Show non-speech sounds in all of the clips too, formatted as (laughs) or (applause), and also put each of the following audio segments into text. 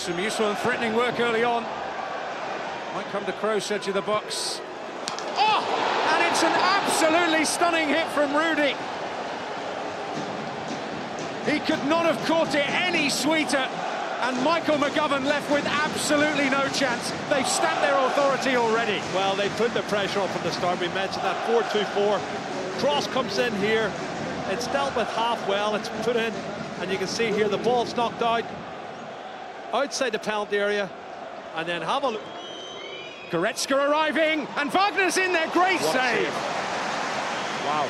Some useful and threatening work early on. Might come to Kroos, edge of the box. Oh! And it's an absolutely stunning hit from Rudy. He could not have caught it any sweeter. And Michael McGovern left with absolutely no chance. They've stamped their authority already. Well, they put the pressure on from the start. We mentioned that 4-2-4. Cross comes in here. It's dealt with half well. It's put in. And you can see here the ball's knocked out outside the penalty area. And then have a look. Goretzka arriving, and Wagner's in there. Great save. Wow.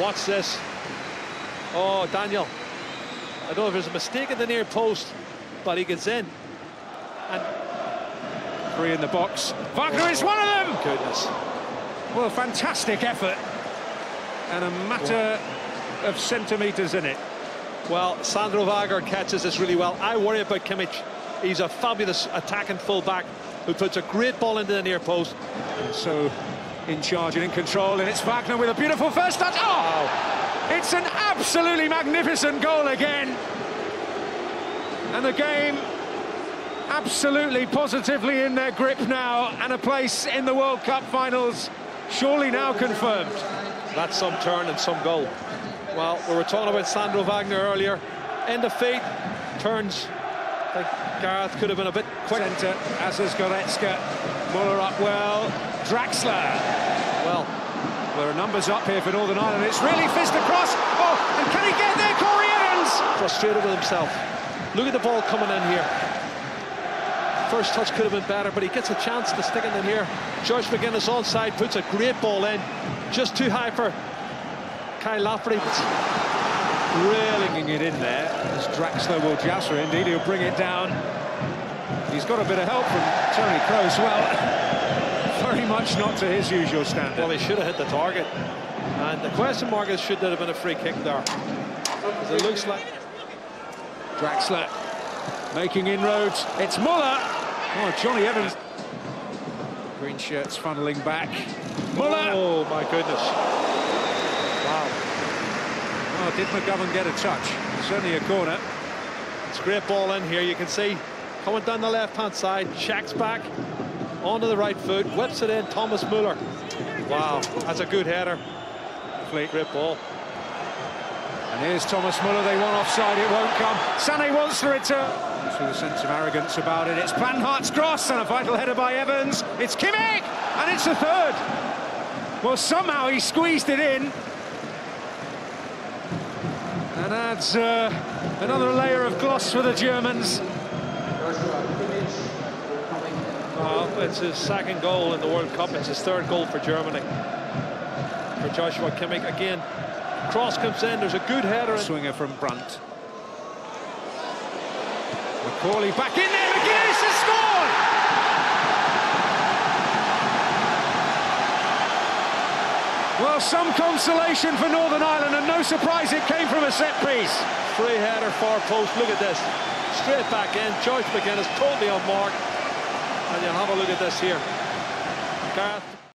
Watch this. Oh, Daniel. I don't know if there's a mistake in the near post, but he gets in. And Three in the box. Wagner is one of them. goodness. Well, fantastic effort. And a matter of centimetres in it. Well, Sandro Wagner catches this really well. I worry about Kimmich. He's a fabulous attacking fullback who puts a great ball into the near post. So in charge and in control, and it's Wagner with a beautiful first touch. Oh! It's an absolutely magnificent goal again. And the game absolutely positively in their grip now, and a place in the World Cup finals surely now confirmed. That's some turn and some goal. Well, we were talking about Sandro Wagner earlier. End of feet, turns. I think Gareth could have been a bit quick. Centre, as is Goretzka. Muller up well. Draxler. Well, There are numbers up here for Northern Ireland. It's really fizzed across. Oh, and can he get there, Corry Evans? frustrated with himself. Look at the ball coming in here. First touch could have been better, but he gets a chance to stick it in here. George Magennis onside puts a great ball in. Just too high for Kyle Lafferty. Really getting it in there, as Draxler will Jasser. Indeed, he'll bring it down. He's got a bit of help from Toni Kroos. Well, (laughs) very much not to his usual standard. Well, he should have hit the target. And the question mark is, should there have been a free kick there? 'Cause it looks like... Draxler making inroads. It's Muller. Oh, Jonny Evans. Green shirts funneling back. Muller. Oh, my goodness. Did McGovern get a touch? Certainly a corner. It's a great ball in here. You can see coming down the left-hand side. Checks back onto the right foot. Whips it in. Thomas Muller. Wow, that's a good header. Great ball. And here's Thomas Muller. They want offside. It won't come. Sané wants to return. With a sense of arrogance about it. It's Plattenhardt's cross and a vital header by Evans. It's Kimmich, and it's the third. Well, somehow he squeezed it in. And adds uh, another layer of gloss for the Germans. Well, it's his second goal in the World Cup. It's his third goal for Germany. For Joshua Kimmich again. Cross comes in. There's a good header. in. Swinger from Brunt. McAuley back in there. Magennis has scored! Well, some consolation for Northern Ireland, and no surprise it came from a set piece. Free header, far post. Look at this. Straight back in. Josh Magennis totally on mark. And you have a look at this here. Gareth.